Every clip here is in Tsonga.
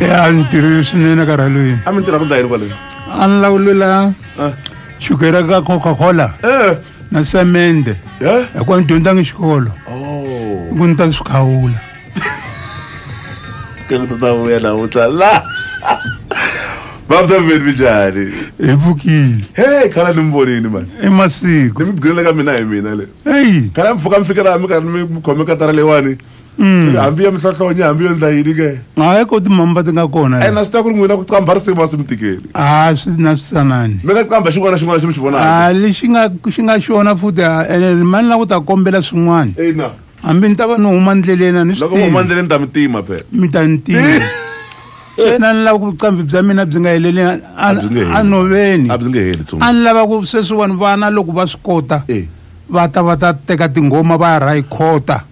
ya ni tirhile swinene ka railway a mi tirha ku dlayini kwale a ni lawulela xukera ka coca-cola e. na semende hikuva e? ni dyondzangi xikolo oh. ku ni ta swi khawula ke ku ta ta vuyela wu tsala vavutamimeni minjani hi pfukile heyi khala ni mivonini mani i masiku ni mi byinele ka mina hi mina leyi heyi khala mi pfuka mi fika laha mi karhi mi khome katara leyiwani mm. hambi yo mihlohlonya hambi yo ndlayini ke a yi ko timamba ti nga kona e na swi ta ku ri n'wina ku qambha risiku va swi mi tikeli a swi na swi tsanani mi nga qambha xin'wana na xin'wana lexi mi xi vonaka a lexi nga xi nga xona futhi ene mani lava ku ta kombela swin'wana ena hambi ni ta va ni huma ndleleni a ni swi tivi loko huma ndleleni ta mi tima phela mi ta ni tima eh sena ni lava ku vucambi bya mina byi nga heleli a noveni a ni lava ku sweswiwani vana loko va swi kota e. va ta va ta teka tingoma va ya rayikhota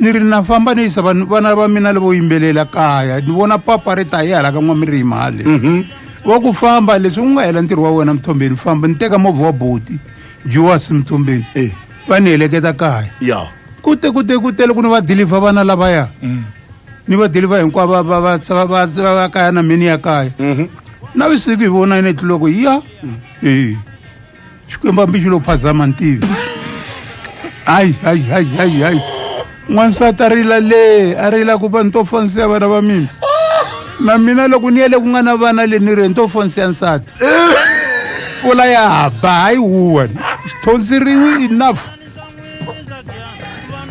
ni ri na famba ni yisa vanhu vana va mina lavo yimbelela kaya ni vona papa ri ta hi hala ka n'wamiri hi mali va mhm. ku famba leswi u nga hela ntirho wa wena mthombeni famba ni teka movha wa boti juwas mthombeni e va ni heleketa kaya ya ku te ku te ku te loko ni va dilivha vana lavaya mm. ni va dilivha hinkwavo va va va va va va kaya na mini ya kaya mhm. na visiku hi vona ni tluloko ya e xikwembu hambi xi lo phazama ntivi ayi ayi ayi ayi ayi n'wansati a rila le a rila ku va ni to fonisiya vana va mina na mina loko ni yale ku nga na vana le ni ri ni to fonisiya nsati mpfula ya ba hayi huwana xithonsiriwi enough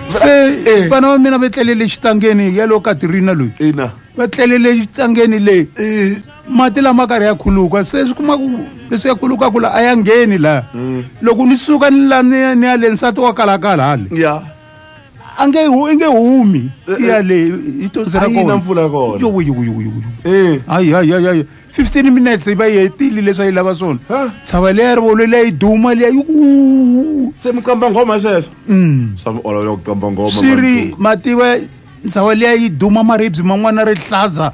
se eh. vana va mina va tlelele xitangeni ya loko ka tirina loyi ina va tlelele xitangeni leyi eh, mati lama karhi mm. ya khuluka se swi kuma ku leswi ya khulukaka la a ya ngheni laha loko ni suka ni la ni ni ya le nsati wa kalakala hale a nge i nge humi i ya le yi tonzi ra konahayihayihayi fifteen minutes yi va yi hetile leswi a yi lava swona tshava leya rivolo leya yi duma leya yi se mi qamba ngoma sweswo mm. swa mi olovela oh, ku qamba ngoma swi ri mativa ntshava liya yi duma maribye man'wana ri hlaza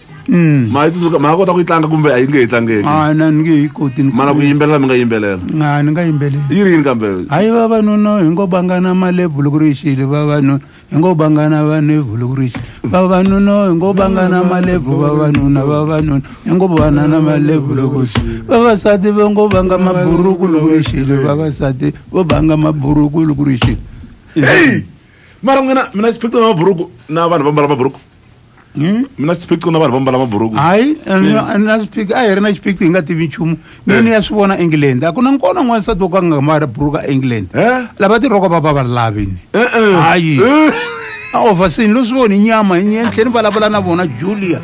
maakota ku yi tlanga kumbe a yi nge yi tlangekimara ku yimbelela mi nga yimbelela a ni nga yimbelela yi ri yini kambe hayi vavanuna hi ngo bangana malevhulu ku ri xile vavanuna hi ngo bangana vanevhulu ku ri xile vavanuna hi ngo bangana malevhu vavanuna vavanuna hi ngo banana malevhulu ku xile vavasati va ngo banga maburuku loko yi xile vavasati vo banga maburuku loko ri xile heyi mara n'wina mina xiphiqo na maburuku na vanhu va mbala maburuku Hmm? mina swiphiqo na vanhu va mbala maburuku hayi hmm. na swiphiqo a hi ri na xiphiqo hi nga tivi nchumu eh. nini ya swi vona england a ku na nkona n'wansati wo ka nga mari buruku a england eh? lava tiroko va va va lavini eh, hayi a overseen lo swi voni nyama hi nyentlhe ni vulavula na vona julia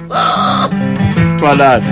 twalata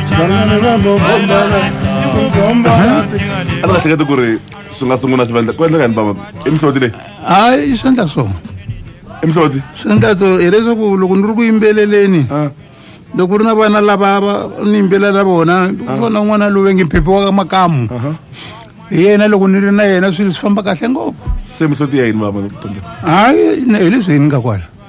ni ahlekete ku ri swi nga sungula swi endleka yini ba i mihloti leyi hayi swi endla swona emhloti sentathu hileswaku loko ni ri ku yimbeleleni loko ku ri na vana lava ni yimbelela na vona ku fana un'wana loyi ngi phephiwaka makamu hi yena loko ni ri na yena swilo swi famba kahle ngopfu se mihloti ya yini mama hayi hi leswi hi ni nga kwala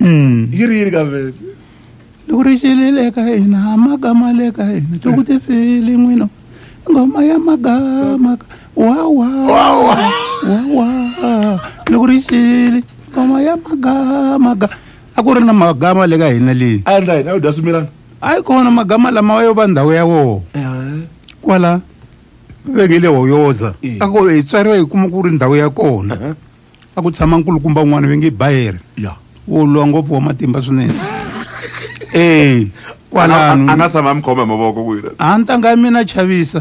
mm yi ri yini kambe loko ri xilile ka hina ha magama le ka hina to ku tifili n'wina ngoma ya magama wawa wawa wawa loko ri xile noma ya magamaga a ku ri na magama le ka hina leyi a endla yini a yo dya swimilana a yi kona magama lama yo va ndhawu ya wona kwala vengele hoyoza a ku hi tswariwa hi kuma ku ri ndhawu ya kona a ku tshama nkulukumba wun'wana va nge bayere wo lwa ngopfu wa matimba swinene e kwalanoa nga sama mikhoma hi mavoko ku yi a ni ta nga mina chavisa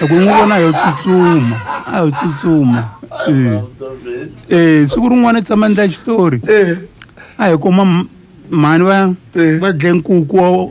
loko n'wi vona yo tsutsuma a yo tsutsuma e, e siku rin'wana tshama ndla xitori e. a hi kuma mhani va e. va dle nkuku wa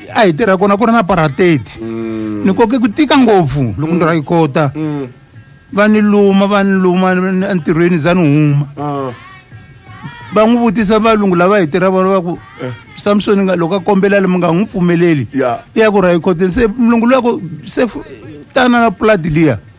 a hi tirha kona ku ri na parated mm. ni koke ku tika ngopfu loko mm. ndi ra yi kota mm. va ni luma va ni luma entirhweni za ni huma ah. va n'wi vutisa valungu lava hi tirha vona va ku eh. samson loko a kombelale mi nga n'wi pfumeleli i ya ku ra yi kotini se mulungu luya ku se tana na pladi liya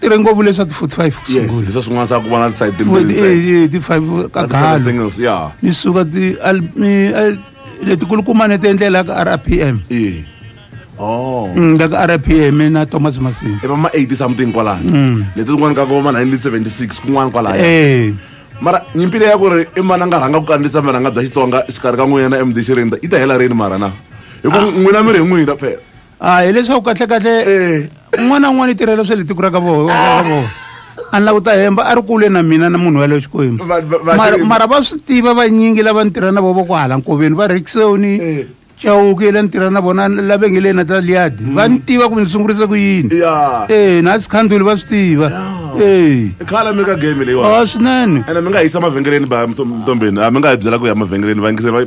tirhe ngopfu leswa ti 45 swin'wana swa ku vona eh, eh, ti-five ka galo ni suka ti leti kulukumane ti endlela ka rpm e. oh. mm, ka ka rpm na thomas masin i e, va ma 8 something kwalani mm. leti tin'wani ka ko ma 976 kun'wani kwalay mara nyimpi leya ku ri i e mana nga rhanga ku kandzisa vurhanga bya xitsonga xikarhi ka n'wina na md xirinda i ta hela rini mara na hi ku ah. n'wina miri hi n'wina phela a ah, hileswaku kahlekahle un'wana na un'wana i tirhela swa leti ku ra ka vona ah ani lava ku ta hemba a ri kule na mina na munhu wale xikwembu mara va swi tiva vanyingi lava ni tirha na vo va ku hala nkoveni va rekisoni eh. cawuki yela ni tirha na vona lave nge leyi na ta liyadi mm. va ni tiva ku ni sungurisa ku yini e na sikhandzuli va swi tiva ekhala eh. mi ka game leyiwa a ah, swinene ene mi nga hisa mavhengeleni ba mitombeni a mi nga hi byela ku ya mavhengeleni va ngisela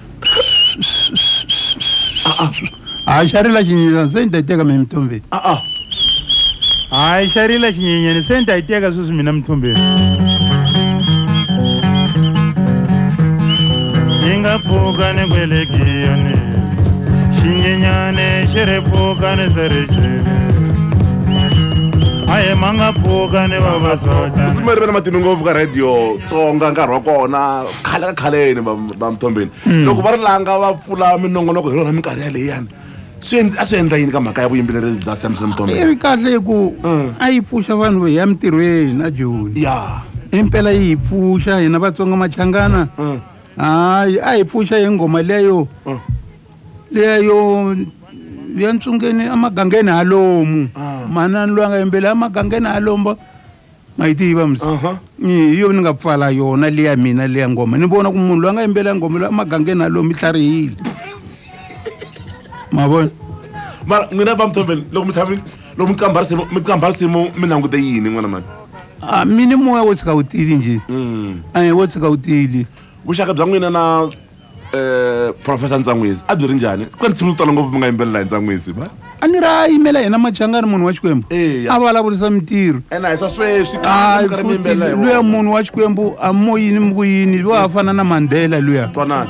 Ah, ah hayi xa rila xinyenyana se ni ta yi teka mina mithombeni aa hayi xa rila xinyenyana se ni ta yi teka sweswi mina mithombeni ni nga pfuka ni kwelekiyani xinyenyani xi ri pfuka ni se ri jeni ahe ma nga pfuka ni vavasotasimeri vena matimi ngopfu ka radiyo tsonga nkarhi wa kona khale ka khaleni va mithombeni hmm. loko va ri langa va pfula minongonoko hi rona minkarhi yaleyiyani swa swi endla yini ka mhaka ya vuyimbeleri bya samson tombe i ri kahle hi ku mm. a yi pfuxa vanhu hi ya mintirhweni na joni ya impela e yi hi pfuxa hina vatsonga machangana mm. hayi a hi pfuxa hi ngoma liya mm. yo liya yo ya ntsungeni emagangeni ha lomu manani loyi a nga yimbele emagangeni ha lomba ma yi tiyiva msi hi yo ni nga pfala yona liya mina liya ngoma ni vona ku munhu loyi a nga yimbele ngoma loyi emagangeni ha lomu yi tlharihile mavona mara n'wina vamthombeni loko mitlhavile loko mi qambarisimo mi langute yini n'wana mani a ah, mini moya wo tshika wu tili nje hmm. a wo tshika wu tili vuxaka bya n'wina na um professor ntsan'wisi a byi ri njhani kwani tshimi tala ngopfu mi nga yimbelela hi ntsan'wisi ma a ni ra yimela hina majangani munhu wa xikwembu a vulavurisa mitirho ena hi swa sweswi luya munhu wa xikwembu a moyini mi ku yini lwa a fana na mandela luya twanani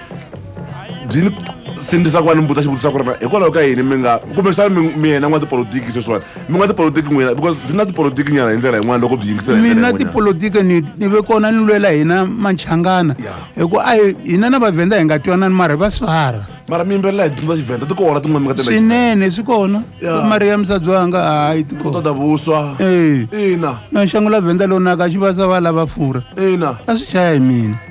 byi sindisa ku va ni mbutsa xivutiso xa ku rina hikwalaho ka yini mi nga kumbexana mi yena mi nga tipolotiki sweswiwani mi nga tipolotiki n'wina because byi na tipolotiki nyana hi ndlela yin'wana loko byi yingisela mina tipolotiki ni ni ve kona ni lwela hina machangana hikuva a hina na vavhenda hi nga twanani mara va swara mara miyimbelela hi dyondza xivhenda ti kona tin'wana mi nga swinene swi kona mariya misabyiwanga hayi tikonadavuswa ina na xangula vhenda lowu naka xi vasa va lava furha ina a swi chaya hi mina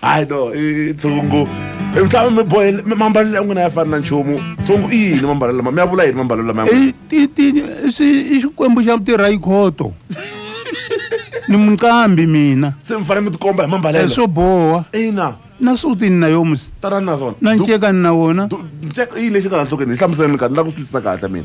hayi no i tshungu e, mhlava mi bohele mambalelo ya n'wina ya fana na nchumu tshungu i yini mambalelo lama mi ya vula yini mambalelo lama yai xikwembu xa tirhayikhoto ni mqambi mina se mi fanele mi tikomba hi mambalelo e, swo boha ina na suti ni na yo musi tata ni na swona na nceka ni na wona nceka i yini lexi nga la nhlokweni hi hlamuselani kahle na ku switwisisa kahle mina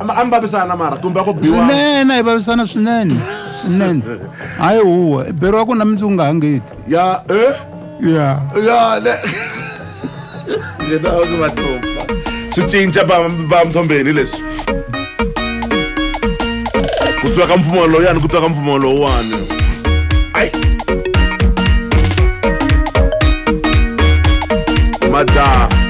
ami vavisana mara kumbe ku biwaswinene hi vavisana swinene swinene hayi huwa beri wa kona mindzu nga hangeti ya e ya ya swi cinca vamthombeni leswi kusuka ka mfumo lowuyani ku tiwa ka mfumo lowuwani ayi majaha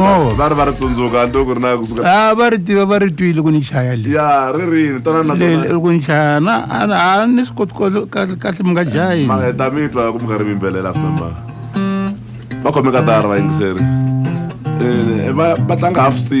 Oh, vari va ri tsundzuka ndo ku ri na kusuka a va ri tiva va ri twile ku ni chaya leyi ya ririni tanaku ni chayana a ni swi kotikoti kahle kahle mi nga jahi maeta mi twa ku mi nga ri mi yimbelela swi namba va khomeka tara va yingiseri e, e, va tlanga half se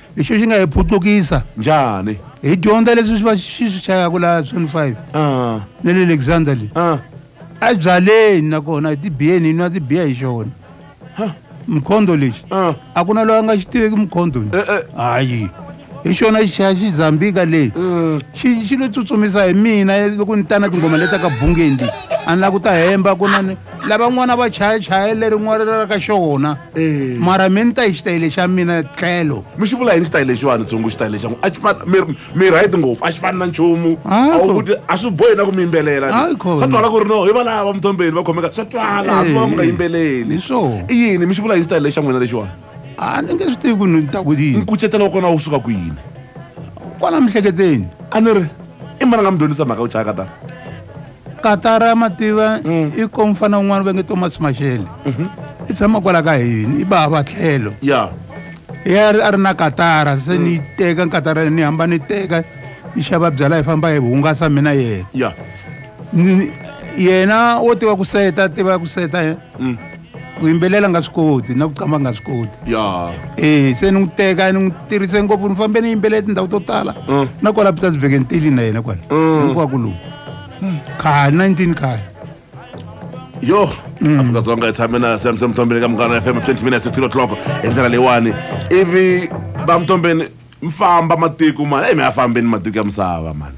lexo xi nga hi phutukisa njhani hi dyondza leswi swi va swi swi chayaka laha zone five ah. na le alexander leyi ah. a byaleni nakona hi tibiyeni hi nwa tibiya hi xona mukhondo lexi ah. a ku na loyi a nga xi tiveki mukhondo e, e. hayi hi xona xa xizambika leyi mm. xi xi lo tsutsumisa hi mina loko ni tana tingoma leta ka bungeni leyi a ni lava ku ta hemba ku na ni lavan'wana va chayachaya lerin'wana ra ka xona eh. mara mi ni ta hi xitayile xa mina tlhelo mi xi vula hi ni xitayile xiwani tsungu xitayile xa n'wi a xi fana mi mi right ngopfu a xi fani na nchumu auti a swi bohi na ku mi yimbelela swa twala ku ri no hi va lava mutombeni va khomeka swa twala hambi va mi nga eh, yimbeleli hi swo i yini mi xi vula hi ni xitayile xa n'wina lexiwani a ni nge swi tivi ku ni ta ku yini nkucetelo wa kona wu suka ku yini kwala mihleketeni a ni ri i mana nga mi dyondzisa mhaka u chaya katara katara ya mativa mm. i komi fana wun'wana va nge tomas maxele mhm. i tshama kwala ka hini i bava tlhelo ya ya a ri na katara se ni yi mm. teka nkatara ni hamba ni teka ni xava byala hi famba hi hungasa mina yena ya yena wo tiva ku seta tiva ku seta mm. ku yimbelela nga swi koti na ku qamba nga swi koti ya e eh, se ni n'wi teka ni n'wi tirhise ngopfu ni fambe ni yimbelele tindhawu to tala mm. na kwala peters vekentili na yena kwala hinkwaku mm. lomu khale nineteen khale yo mm. afrika-dzonga hi tshame na sam semtombeni ka mungana fm 20 minutes to 3 o'clock hi ndlela leyiwani ivi va mtombeni mi famba matiko mani eyi mi ya fambeni matiko ya misava mani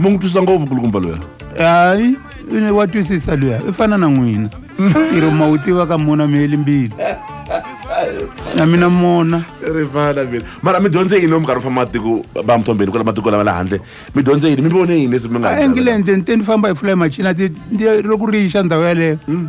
mi n'wi twisisa ngopfu kulukumba luya hayi wa twisisa luya i fana na n'wina tirhoma wu tiva ka mona miyeli mbilu eh na mina mona rivala mina mara mi dyondze yini omikarhi famba matiko vamthombeni kula matiko lama le handle mi dyondze yini mi vone yini leswi mi nga england ni te ni famba hi fula hi machina ti loko ri yixa ndhawu yaleyo mm.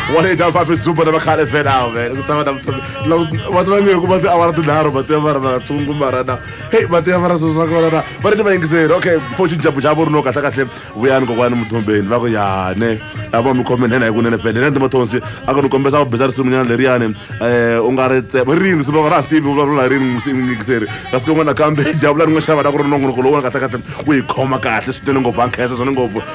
18 5zuba na va khale fela ve vata va nge mati ya mara mara tsungu marana hei mati ya mara swo swa kona na va ri ni vayingiseri okay before xinjabu jabu ri no kahle kahle vuyani kokwani mutombeni va ku yane lava mi khomeni hena hi kunene fela hena ndzi mathonsi a ku ni kombesa va bisa risimunyana leriyani eh, u nga ri tsema rini swi loko ra ha swi tivi vulavula rini yingiseri kasi ku n'wana kambe jabu la ri n'wi xava na ku ri nongonoko lowu nga kahle kahle ku hi khoma kahle swi senengovankhese senengovu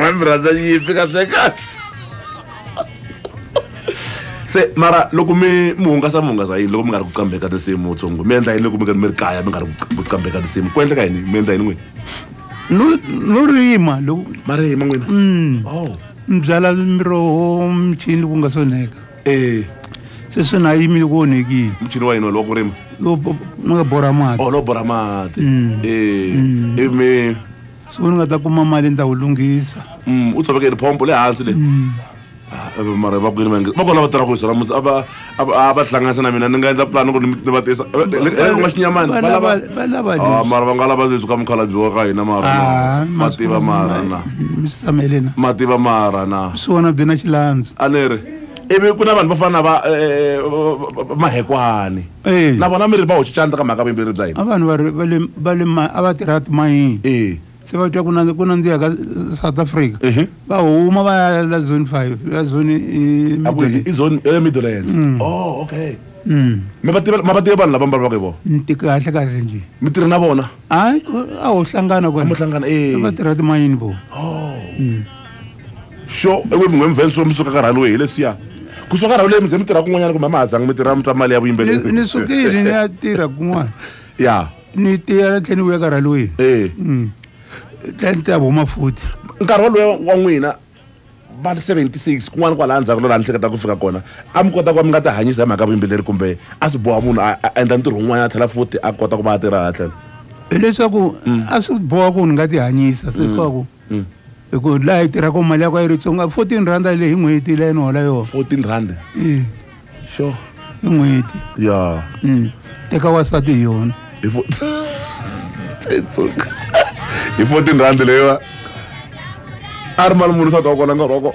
mabrata nyimpi ka sweka se mara loko mi mi hungasa mi hungasa yini loko mi nga ri ku qambeka tinsimu tshongo mi endla yini loko mi mi ri kaya mi nga ri ku qambeka tinsimu ku endleka yini mi endla yini n'wini no rima loko marima n'wina mm. o oh. mi byala miroho michini loko nga soneka e se swi na yimi loko onhekile michini wa yini waloko rima loko mi nga bora mati o oh, loko bora mati e ivi mi so ni nga ta kuma mali ni ta wu lunghisa mm, u tshoveke ni pompo le hansi leyimara vakwini vakona va tala ku yisona musi mm. a va hlanganisa na mina ni nga endla pulani ku ni va tisa u nga xinyamanimara va nga lava leswi ka mukhalabyiwa ka hina mara mativa ah, mara na ah, mativa mara na swona bye na xilandzi a ni ri ivi ku na vanhu va fana na va mahekwani na vona mi ri va hoxa xandla ka mhaka vuyimbeleri bya hina a vanhu va le va le a va tirha timayini se va twa ku ku nandziha ka south africa va huma va ya la zone five la zonemiddlelands eh, eh, mm. oh, okay mm. ma va tive vanhu lava mbalvaka hi vona ni ti kahle kahle nje mi tirhi na vona hayi a ho hlangana kwenhlangana va eh. tirha timayini vona oh. mm. sho ekwemingwemuvhen so mi suka karhaliwe hi leswiya ku suka karhaliwe mi ze mi tirha kun'wanyana kumbe ma hazanga mi tirha mi twa mali ya vuyimbeleri ni sukile ni ya tirha kun'wana ya ni tiyana tlhela ni vuya karhaliweni tlentavomafuti nkarhi walowu wa n'wina va 76 kun'wana kwalaha ndzhaku lo laha ni hleketa ku fika kona a mi kota ku va mi nga ti hanyisa hi mhaka vuyimbeleri kumbe a swi boha munhu a endla ntirho wun'wana a tlhela futi a kota ku va a tirha ha tlhela hileswaku mm. a swi boha ku ni nga ti hanyisa sikaku mm. mm. hi ku laha hi tirhaka mali ya ku a yi ri tsonga 14 rhanda leyi hi n'hweti leyi ni hola yona 14 rhanda sure hi n'hweti ya teka wasati hi yona hi tsonga hi 14 rand leyiwa a ri mali munhu sati wa kona nkarhi wa kona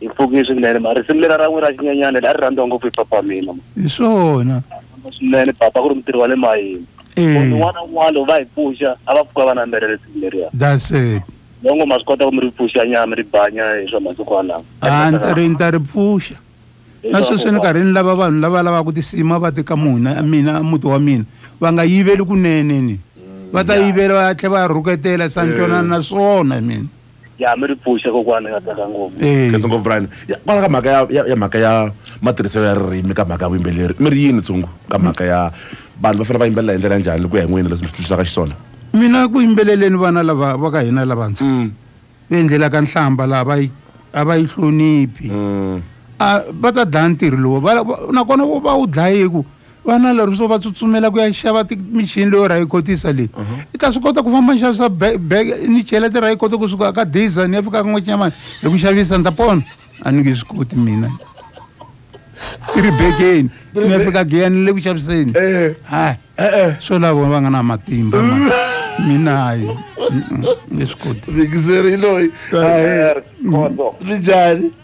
hi pfuki swinene ma risimu lera ra n'wi ra xinyanyana le a ri rhandziwa ngopfu hi papa mina hi swona swinene papa ku ri mutirhi wa le mayini un'wana un'wana lowu va hi pfuxa a va pfuka va nambela risimu leriya longo ma swi kota ku mi ri pfuxa nyama ri banya hi swa masiku walawo ni ta ri pfuxa na sweswi ni karhi ni lava vanhu lava lavaka ku tinsima va teka mina mina muti wa mina va nga yiveli kunene ni mm, va ta yivela va ya tlhela va ya rhuketela santonana naswona mina Eh. ya mi ri pfuxa kokwana nga tsaka ngopfungopfu brian kwala ka mhaka ya mhaka ya matirhiselo ya ririmi ka mhaka ya vuyimbeleri mi ri yini tshungu ka mhaka ya vanhu va fanele va yimbelela hi ndlela ya njhani ku ya hi n'wini leswi mi switwisaka xiswona mina ku yimbeleleni vana lava va ka hina lavantshwa mm. va endlela ka nhlamba laha va a va yi hloniphi mm. a va ta dlaya ntirho lowu nakona va wu dlayiku mm vana leriso va tsutsumela ku ya xava timichini leyo rhayikotisa leyi uh-huh. i ta swi kota ku famba ni xavisa bag ni chela tirhayikoti kusuka ka disa ni ya fika ka n'wexinyamani hi ku xavisa ni ta pona a ni nge swi koti mina ti ri bekeni ni ya fika giya ni le ku xaviseni eh. hayi eh, eh. swo lavo va nga na matimba mina hayi ni swi koti vekiseri loyi rijani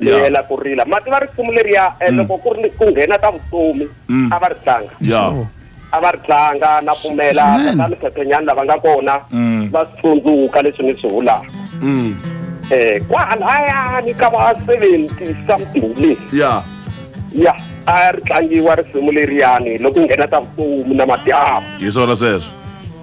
miyela ku rila mativa risimu leriya mm. loko ku ri ku nghena ta vutomi mm. a va ri tlanga ya yeah a va ri tlanga na pfumela ta mm. mithethenyana lava nga kona va mm. swi tsundzuka leswi ni swi vulaka um mm. eh, kwahalayani ka va seventy something leswi ya ya a ri tlangiwa risimu leriyani loko nghena ta vutomi na madyamu hi swona sweswo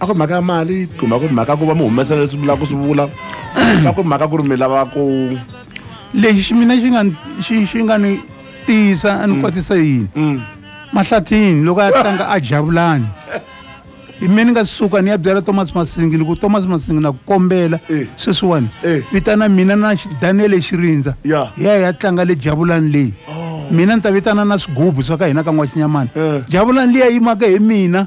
a ku mhaka ya mali kumbe a ku mhaka ku va mi humesela leswi mi lava ku swi vula a ku mhaka ku ri mi lava ku lexi mina xi nga xi xi nga ni tiyisa a ni mm. kotisa yini mm. mahlathini loko a ya tlanga a javulani hi mina ni nga suka ni ya byela thomas masingi ni ku thomas masingi na ku kombela eh. sweswiwani eh. vitana mina na daniele xirindza hi ya hi ya tlanga le javulani leyi oh mina ni ta vitana na swigubu swa ka hina ka n'wa xinyamana eh. javulani liya yimaka hi mina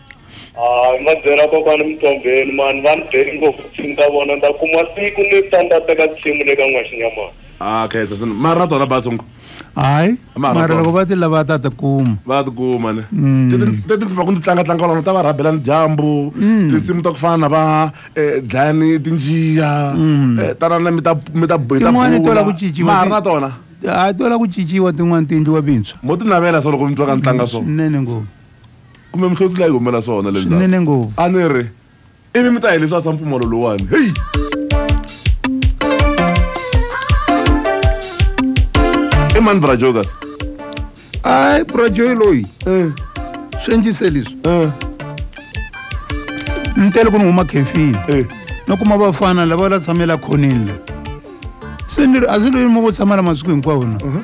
hayi ah, mabyela kokwani mitombeni mani va ni byeli ngopfu team ta vona ni ta kuma siku ni standard eka team le ka n'waxinyamani ah, okay mara na tona batsong hayi mara loko va ti lava ta tikuma va ti kuma ni teti mm. ti va ku ni tlangatlanga lona ta va rhabela ni dyambu mm. tinsimu ta ku fana na va e, dlayani tinjiya mm. e, tana na mi ta mi ta mara na tona hayi ti va lava ku cinciwa tin'wani ti endliwa vintshwa mo ti navela swo loko mi twa ka ni tlanga swona swinene ngopfu kumbe mihloti leyi humela swona leswinene ngopfu a ni ri ivi mi ta hi leswiya swa mpfumalo lowani heyi i mani brajo kasi ayi brajoyi loyi um eh. swi endlise leswi eh. um ni tele ku ni huma khefini eh. no kuma vafana lava la tshamela khonini le se ni ri a swi loyi ma vo tshamala masiku hinkwawo na hi uh-huh.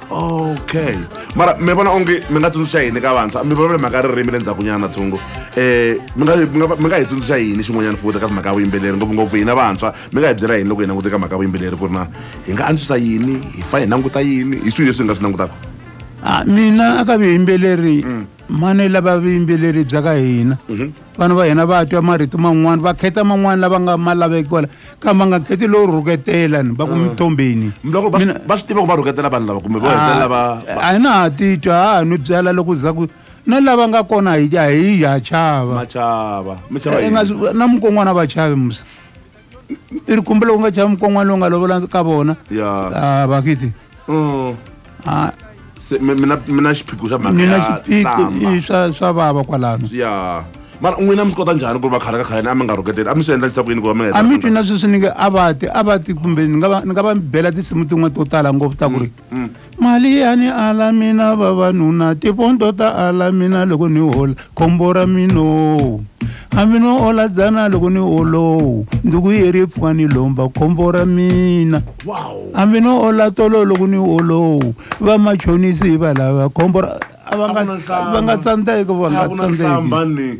okay mara mi vona onge mi nga tsundzuxa yini ka vantshwa mi vulavula mhaka ririmi le ndzhakunyana tshungu um eh, mi nga mi nga hi tsundzuxa yini xin'wanyana futa ka mhaka ya vuyimbeleri ngopfungopfu hina vantshwa mi nga hi byela yini loko hi languteka mhaka ya vuyimbeleri ku ri na hi nga antswisa yini hi fa hi languta yini hi swihi leswi hi nga swi langutaka ah, a mina aka vuyimbeleri mm mani lava vuyimbeleri bya ka hina mhm. vanhu va hina va twa marito man'wana va kheta man'wana lava nga ma lavekiwala kambe va nga kheti lowo rhuketelani va ku mm. mitombeni va swi tiva ku va rhuketela vanhu lava kumbe ah, a hi na ha titwa ha ha no byala loko za ku na lava nga kona a hi ha chavana eh, mukon'wana a va chavi ms i ri kumbe loko u nga chavi mukon'wana lowu nga lovolaka vona ah, vakiti oh. ah mina mina xiphiqo xa mhaka ya mina xiphiqo i swa swa vava kwalano ya yeah mara n'wina a mi swi kota njhani ku ri va khale ka khaleni a mi nga rhoketeli a mi swi endla lisa ku yini ku va a mi twina sweswi ni nge a va ti a va ti kumbe ni nga va ni nga va bela tinsimu tin'wana to tala ngopfu ta ku ri mm, mm. mali ya ni ala mina vavanuna tipondo ta ala mina loko ni hola khombo ra mino oh. hambi no ola dzana loko ni olowu oh. ndzuku yeri pfuka ni lomba khombo ra mina hambi no ola tolo loko ni olowu oh. vamachonisi hi valava khombo ra a va nga va nga tsandzeki vona nga tsandzeki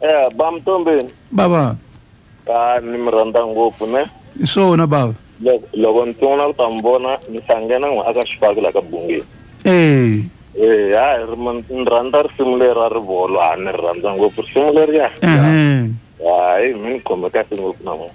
ya eh, ba mtombeni bava a ah, ni mi rhandza ngopfu ne hi swona bava loko ni sungula ku ta mi vona ni hlangana n'wi aka xifaki la ka bungeni ee ha ni rhandza risimu leri a ri volo ha ni rhandza ngopfu risimu leri ya mhm. hayi mi ni khome kahle ngopfu namuna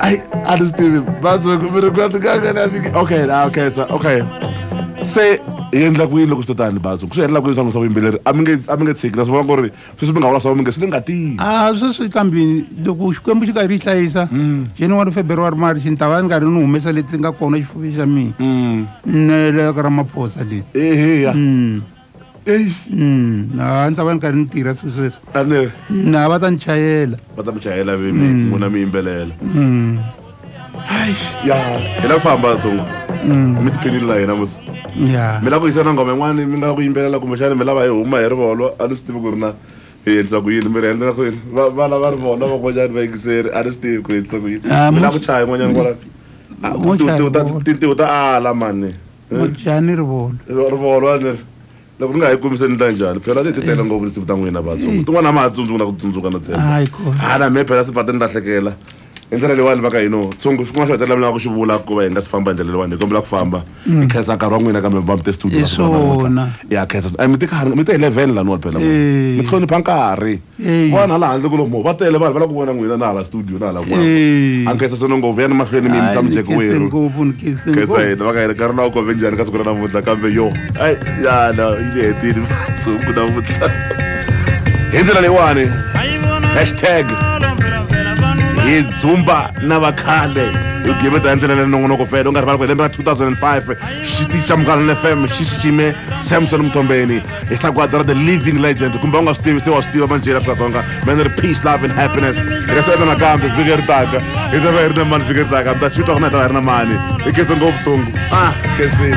ayi a ni swi tivi vatsoko mi ri ku atikanga ni afiki okay na okay sa okay se hi endla ku yini loko swi totani batsoko swi endla ku yini swa swa vuyimbeleri a mi nge a mi nge tshiki na swi vona ku ri sweswi mi nga vula swa mi nge swi le nga tini a ah, sweswi kambini loko xikwembu xi karhi xi hlayisa hmm. january february march ni ta va ni karhi ni humesa leti nga kona xifuve hmm. xa mina ni leka ra maphosa leti ehe ya hmm. Mm, na ni ta va ni karhi ni tirha swi sweswo a ni ri na va ta ni chayela va ta mi chayela vimin'wina mm. mi yimbelela mm. ya hi la ku famba tsongo mi tiphinile na hina musa ya mi lava ku yisa na ngoma yin'wana mi nga ku yimbelela kumbexana mi lava hi huma hi rivolwa a ni swi tivi ku ri na hi endlisa ku yini mi ri endlela ku yini va lava ri vona van'wanyani va yingiseri a ni swi tivi ku endlisa ku yini ah, mi lava ku chaya yin'wanyana kwalani ah, tintiho ta ala mani muchani eh? rivolwa rivolwa ni ri loko ni nga hi kumise ndla njhani phela ti titele ngopfu tinsimu ta n'wina vatsongo tin'wana a ma ha tsundzuka na ku tsundzuka na tshemba hayi ko hana mhe phela si pfa ti ni lahlekela hi ndlela leyiwani va ka hino tshungu swin'wana swi hetelelamelaka ku swi vula ku va hi nga si famba hi ndlela leyiwani hi kombela ku famba i khensa nkarhi wa n'wina kambe vamite studiona ya khensa mi te eleven laniwani phela mi hlonipha nkarhi wana hala handle ku lomo va tele vanhu va lava ku vona n'wina na hala studio na hala ku a ni khensa swona ngopfu yani mahlweni mini sa mijeke werukhensa hina va ka hina nkarhi lawa kove njhani ka siku ra namutlha kambe yo ayi yana yi le hetile tshungu namutlha hi ndlela leyiwani hashtag hi dzumba na vakhale hi gime ta endlela leri nongonoko fela u nga rivali ku hi lembe ra 2005 xitixamukanan fm xi xixime samson mthombeni hi sagwadi ra the living legend kumbe u nga swi tivisi wa swi tiva manjeri afrika-dzonga mani ri peace love and happiness hi nga swi endla nakambe vhiki ri taka hi ta va hi ri na mani vhiki ri taka mi ta xitwa kuna hi ta va hi ri na mani i kese ngopfu tshungu a ah, kesini